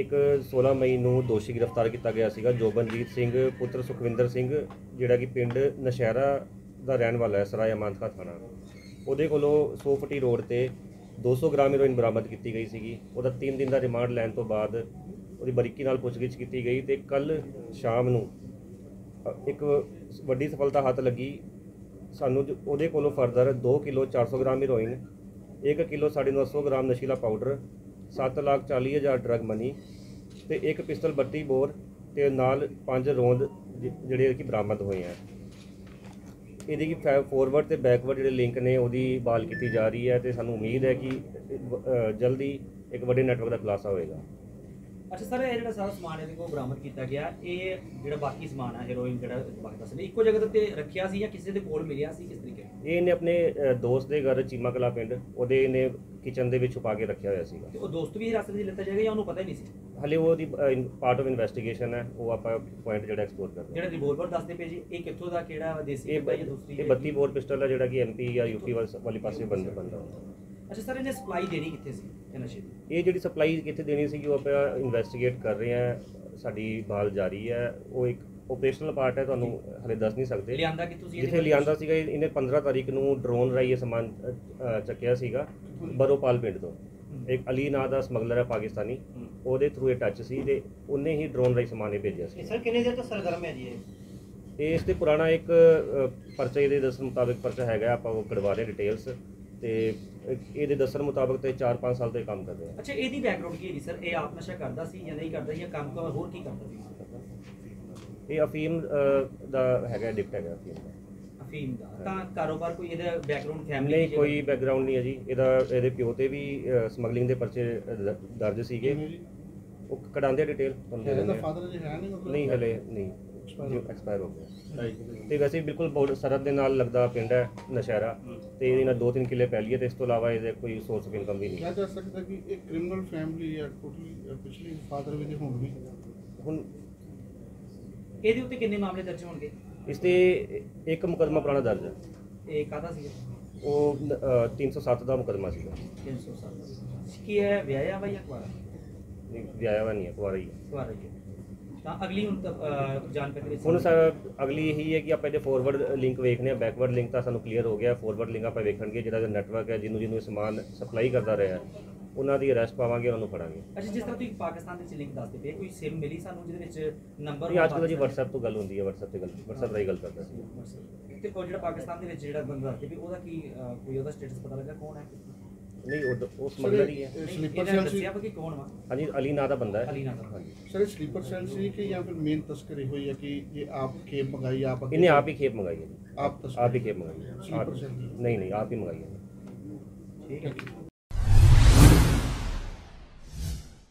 ਇੱਕ 16 ਮਈ ਨੂੰ ਦੋਸ਼ੀ ਗ੍ਰਿਫਤਾਰ ਕੀਤਾ ਗਿਆ ਸੀਗਾ, ਜੋਬਨਜੀਤ ਸਿੰਘ, ਪੁੱਤਰ ਸੁਖਵਿੰਦਰ ਸਿੰਘ, ਜਿਹੜਾ ਕਿ ਪਿੰਡ ਨਸ਼ਹਿਰਾ ਦਾ ਰਹਿਣ ਵਾਲਾ ਹੈ, ਸਰਾਏ ਅਮਾਨਖਾ ਥਾਣਾ। ਉਹਦੇ ਕੋਲੋਂ 100 ਫੁੱਟੀ ਰੋਡ ਤੇ 200 ਗ੍ਰਾਮ ਹੀਰੋਇਨ ਬਰਾਮਦ ਕੀਤੀ ਗਈ ਸੀਗੀ। ਉਹਦਾ 3 ਦਿਨ ਦਾ ਰਿਮਾਂਡ ਲੈਣ ਤੋਂ ਬਾਅਦ ਉਹਦੀ ਬਰੀਕੀ ਨਾਲ ਪੁੱਛਗਿੱਛ ਕੀਤੀ ਗਈ ਤੇ ਕੱਲ ਸ਼ਾਮ ਨੂੰ ਇੱਕ ਵੱਡੀ ਸਫਲਤਾ ਹੱਥ ਲੱਗੀ। ਸਾਨੂੰ ਉਹਦੇ ਕੋਲੋਂ further 2 kilo 400 gram heroin 1 kilo 950 gram ਨਸ਼ੀਲਾ powder 7 lakh 40 ਹਜ਼ਾਰ ਡਰਗ ਮਨੀ ਤੇ ਇੱਕ ਪਿਸਤਲ 32 ਬੋਰ ਤੇ ਨਾਲ ਪੰਜ ਰੋਂਦ ਜਿਹੜੇ ਕਿ ਬਰਾਮਦ ਹੋਏ ਆ। ਇਹਦੀ ਕੀ ਫੋਰਵਰਡ ਤੇ ਬੈਕਵਰਡ ਜਿਹੜੇ ਲਿੰਕ ਨੇ, ਉਹਦੀ ਬਾਲ ਕੀਤੀ ਜਾ ਰਹੀ ਹੈ ਤੇ ਸਾਨੂੰ ਉਮੀਦ ਹੈ ਕਿ ਜਲਦੀ ਇੱਕ ਵੱਡੇ ਨੈਟਵਰਕ ਦਾ ਖੁਲਾਸਾ ਹੋਏਗਾ। ਅੱਛਾ ਸਰ ਇਹ ਜਿਹੜਾ ਸਾਰਾ ਸਮਾਨ ਇਹਦੇ ਕੋਲ ਬਰਾਮਦ ਕੀਤਾ ਗਿਆ। ਇਹ ਜਿਹੜਾ ਬਾਕੀ ਸਮਾਨ ਹੈ ਹੈਰੋਇਨ ਜਿਹੜਾ ਬਾਕੀ ਦੱਸਦੇ ਇੱਕੋ ਜਗ੍ਹਾ ਤੇ ਰੱਖਿਆ ਸੀ ਜਾਂ ਕਿਸੇ ਦੇ ਕੋਲ ਮਿਲਿਆ ਸੀ? ਕਿਸ ਤਰੀਕੇ ਇਹ ਇਹਨੇ ਆਪਣੇ ਅ, ਦੋਸਤ ਦੇ ਘਰ ਚੀਮਾ ਕਲਾ ਪਿੰਡ ਉਹਦੇ ਇਹਨੇ ਕਿਚਨ ਦੇ ਵਿੱਚ ਛੁਪਾ ਕੇ ਰੱਖਿਆ ਹੋਇਆ ਸੀਗਾ। ਤੇ ਉਹ ਦੋਸਤ ਵੀ ਹਿਰਾਸਤ ਵਿੱਚ ਲਿੱਤਾ ਜਾਏਗਾ ਜਾਂ ਉਹਨੂੰ ਪਤਾ ਹੀ ਨਹੀਂ ਸੀ? ਹਲੇ ਉਹਦੀ ਪਾਰਟ ਆਫ ਇਨਵੈਸਟੀਗੇਸ਼ਨ ਹੈ। ਉਹ ਆਪਾਂ ਪੁਆਇੰਟ ਜਿਹੜਾ ਐਕਸਪਲੋਰ ਕਰਦੇ ਜਿਹੜਾ ਰਿਵੋਲਵਰ ਦੱਸਦੇ ਪਏ ਜੀ ਇਹ ਕਿੱਥੋਂ ਦਾ ਕਿਹੜਾ ਦੇਸੀ ਇਹ ਹੁੰਦਾ ਜਾਂ ਦੂਸਰੀ ਇਹ 32 ਬੋਰ ਪਿਸਟਲ ਹੈ ਜਿਹੜਾ ਕਿ ਐਮਪੀ ਜਾਂ ਯੂਪੀ ਵਾਲੀ ਪਾਸੇ ਬੰਦ ਬੰਦਾ ਹੁੰਦਾ ਅੱਛਾ ਸਰ ਇਹਨੇ ਸਪਲਾਈ ਦੇਣੀ ਕਿੱਥੇ ਸੀ ਇਹ ਨਸ਼ੇ ਦੀ? ਇਹ ਜਿਹੜੀ ਸਪਲਾਈ ਕਿੱਥੇ ਦੇਣੀ ਸੀਗੀ ਉਹ ਆਪਾਂ ਇਨਵੈਸਟੀਗੇਟ ਕਰ ਰਹੇ ਹਾਂ। ਸਾਡੀ ਬਾਲ ਜਾਰੀ ਹੈ। ਉਹ ਇੱਕ ਆਪਰੇਸ਼ਨਲ ਪਾਰਟ ਹੈ ਤੁਹਾਨੂੰ ਹਲੇ ਦੱਸ ਨਹੀਂ ਸਕਦੇ। ਲਿਆਂਦਾ ਕਿੱਥੋਂ ਸੀ ਇਹਨੇ? ਜਿੱਥੇ ਲਿਆਂਦਾ ਸੀਗਾ ਇਹ- ਇਹਨੇ 15 ਤਾਰੀਖ ਨੂੰ ਡਰੋਨ ਰਾਹੀਂ ਇਹ ਸਮਾਨ ਅ, ਚੱਕਿਆ ਸੀਗਾ ਬਰੋਪਾਲ ਪਿੰਡ ਤੋਂ। ਇੱਕ ਅਲੀ ਨਾਂ ਦਾ ਸਮਗਲਰ ਹੈ ਪਾਕਿਸਤਾਨੀ। ਉਹਦੇ ਥਰੂ ਇਹ ਟੱਚ ਸੀ ਤੇ ਉਹਨੇ ਹੀ ਡਰੋਨ ਰਾਹੀਂ ਸਮਾਨ ਇਹ ਭੇਜਿਆ ਸੀ। ਸਰ ਕਿੰਨੇ ਦੇਰ ਤੋਂ ਸਰਗਰਮ ਹੈ ਜੀ ਇਹ? ਇਹ ਇਸ ਤੇ ਪੁਰਾਣਾ ਇੱਕ ਅ, ਪਰਚੇ ਦੇ ਦੱਸਣ ਮੁਤਾਬਕ ਪਰਚਾ ਹੈਗਾ ਆਪਾਂ ਉਹ ਕਢਵਾ ਰਹੇ ਡਿਟੇਲਸ ਤੇ ਇਹ- ਇਹਦੇ ਦੱਸਣ ਮੁਤਾਬਕ ਤੇ 4-5 ਸਾਲ ਤੋਂ ਇਹ ਕੰਮ ਕਰ ਰਿਹਾ। ਅੱਛਾ ਇਹਦੀ ਬੈਕਗ੍ਰਾਉਂਡ ਕੀ ਹੈ ਜੀ ਸਰ ਇਹ ਆਪ ਨਸ਼ਾ ਕਰਦਾ ਸੀ ਜਾਂ ਨਹੀਂ ਕਰਦਾ ਜਾਂ ਕੰਮ ਤੋਂ ਹੋਰ ਕੀ ਕਰਦਾ ਸੀ? ਇਹ ਅਫੀਮ ਦਾ ਹੈਗਾ ਐਡਿਕਟ ਹੈਗਾ ਅਫੀਮ ਦਾ। ਅਫੀਮ ਦਾ। ਤਾਂ ਕਾਰੋਬਾਰ ਕੋਈ ਇਹਦਾ ਬੈਕਗ੍ਰਾਉਂਡ ਫੈਮਿਲੀ ਨਹੀਂ ਕੋਈ ਬੈਕਗ੍ਰਾਉਂਡ ਨਹੀਂ ਹੈ ਜੀ। ਇਹਦਾ ਇਹਦੇ ਪਿਓ ਤੇ ਵੀ ਸਮਗਲਿੰਗ ਦੇ ਪਰਚੇ ਦਰਜ ਸੀਗੇ। ਉਹ ਕਢਾਉਂਦੇ ਡਿਟੇਲ ਤੁਹਾਨੂੰ ਦੇ ਦਿੰਦੇ ਆ। ਫਾਦਰ ਜੀ ਹੈ ਨਹੀਂ ਮਤਲਬ? ਨਹੀਂ ਹਲੇ ਨਹੀਂ। ਐਕਸਪਾਇਰ ਹੋ ਗਿਆ। ਤੇ ਵੈਸੇ ਬਿਲਕੁਲ ਬਹੁਤ ਸਰਹੱਦ ਦੇ ਨਾਲ ਲੱਗਦਾ ਪਿੰਡ ਹੈ ਨਸ਼ਹਿਰਾ। ਤੇ ਇਹਦੇ ਨਾਲ ਦੋ ਤਿੰਨ ਕਿੱਲੇ ਪੈਲੀ ਹੈ ਤੇ ਇਸ ਤੋਂ ਇਲਾਵਾ ਇਹਦੇ ਕੋਈ ਸੋਰਸ ਆਫ ਇਨਕਮ ਵੀ ਨਹੀਂ। ਕਿਹਾ ਜਾ ਸਕਦਾ ਕਿ ਇਹ ਕ੍ਰਿਮੀਨਲ ਫੈਮਿਲੀ ਹੈ ਟੋਟਲੀ ਪਿਛਲੀ ਫਾਦਰ ਵੀ ਤੇ ਹੁਣ ਵੀ ਹੁਣ ਇਹਦੇ ਉੱਤੇ ਕਿੰਨੇ ਮਾਮਲੇ ਦਰਜ ਹੋਣਗੇ? ਇਸ ਤੇ ਇੱਕ ਮੁਕਦਮਾ ਪੁਰਾਣਾ ਦਰਜ ਹੈ। ਇਹ ਕਾਹਦਾ ਸੀ ਉਹ ਅ, 307 ਦਾ ਮੁਕਦਮਾ ਸੀਗਾ। 307 ਕੀ ਹੈ ਵਿਆਹਿਆ ਵਾ ਜਾਂ ਕੁਆਰਾ? ਨਹੀਂ, ਵਿਆਹਿਆ ਹੋਇਆ ਨਹੀਂ ਹੈ ਕੁਆਰਾ ਹੀ ਹੈ। ਕੁਆਰਾ ਹੀ ਹੈ। ਤਾਂ ਅਗਲੀ ਹੁਣ ਜਾਣਕਾਰੀ ਹੁਣ ਸਰ ਅਗਲੀ ਇਹੀ ਹੈ ਕਿ ਆਪਾਂ ਇਹਦੇ ਫੋਰਵਰਡ ਲਿੰਕ ਵੇਖਨੇ ਆ ਬੈਕਵਰਡ ਲਿੰਕ ਤਾਂ ਸਾਨੂੰ ਕਲੀਅਰ ਹੋ ਗਿਆ। ਫੋਰਵਰਡ ਲਿੰਕ ਆਪਾਂ ਵੇਖਣਗੇ ਜਿਹੜਾ ਨੈਟਵਰਕ ਹੈ ਜਿਹਨੂੰ ਜਿਹਨੂੰ ਇਹ ਸਮਾਨ ਸਪਲਾਈ ਕਰਦਾ ਰਿਹਾ ਉਹਨਾਂ ਦੀ ਅਰੈਸਟ ਪਾਵਾਂਗੇ ਉਹਨਾਂ ਨੂੰ ਫੜਾਂਗੇ। ਅੱਛਾ ਜਿਸ ਤਰ੍ਹਾਂ ਤੁਸੀਂ ਪਾਕਿਸਤਾਨ ਦੇ ਵਿੱਚ ਲਿੰਕ ਦੱਸਦੇ ਪਏ ਕੋਈ ਸਿਮ ਮਿਲੀ ਸਾਨੂੰ ਜਿਹਦੇ ਵਿੱਚ ਨੰਬਰ ਨਹੀਂ ਅੱਜ ਕੱਲ੍ਹ ਜੀ WhatsApp ਤੋਂ ਗੱਲ ਹੁੰਦੀ ਹੈ WhatsApp ਤੇ ਗੱਲ WhatsApp ਰਾਹੀਂ ਗੱਲ ਕਰਦਾ ਸੀ। ਤੇ ਉਹ ਜਿਹੜਾ ਪਾਕਿਸਤਾਨ ਦੇ ਵਿੱਚ ਜਿਹੜਾ ਬੰਦਾ ਦੱਸਦੇ ਪਏ ਉਹਦਾ ਕੀ ਕੋਈ ਉਹਦਾ ਸਟੇਟਸ ਪਤਾ ਲੱਗਾ ਕੌਣ ਹੈ? ਨਹੀਂ ਉਹ ਉਹ ਸਮਗਲਰ ਹੀ ਹੈ ਸਲੀਪਰ ਇਹਨੇ ਸੈਲ ਸੀ ਦੱਸਿਆ ਵਾ ਕਿ ਕੌਣ ਵਾ ਹਾਂਜੀ ਅਲੀ ਨਾਂ ਦਾ ਬੰਦਾ ਹੈ ਅਲੀ ਨਾਮ ਦਾ ਹਾਂਜੀ ਸਰ ਇਹ ਸਲੀਪਰ ਸੈਲ ਸੀ ਕਿ ਜਾਂ ਫਿਰ ਮੇਨ ਤਸਕਰੀ ਹੋਈ ਹੈ ਕਿ ਇਹ ਆਪ ਖੇਪ ਮੰਗਾਈ ਆਪ ਅੱਗੇ- ਇਹਨੇ ਆਪ ਹੀ ਖੇਪ ਮੰਗਾਈ ਹੈ ਜੀ ਆਪ ਤਸਕਰੀ ਆਪ ਹੀ ਖੇਪ ਮੰਗਾਈ ਹੈ Sleeper ਆਪ- cell ਦੀ। ਨਹੀਂ ਨਹੀਂ ਆਪ ਹੀ ਮੰਗਾਈ ਹੈ ਠੀਕ ਹੈ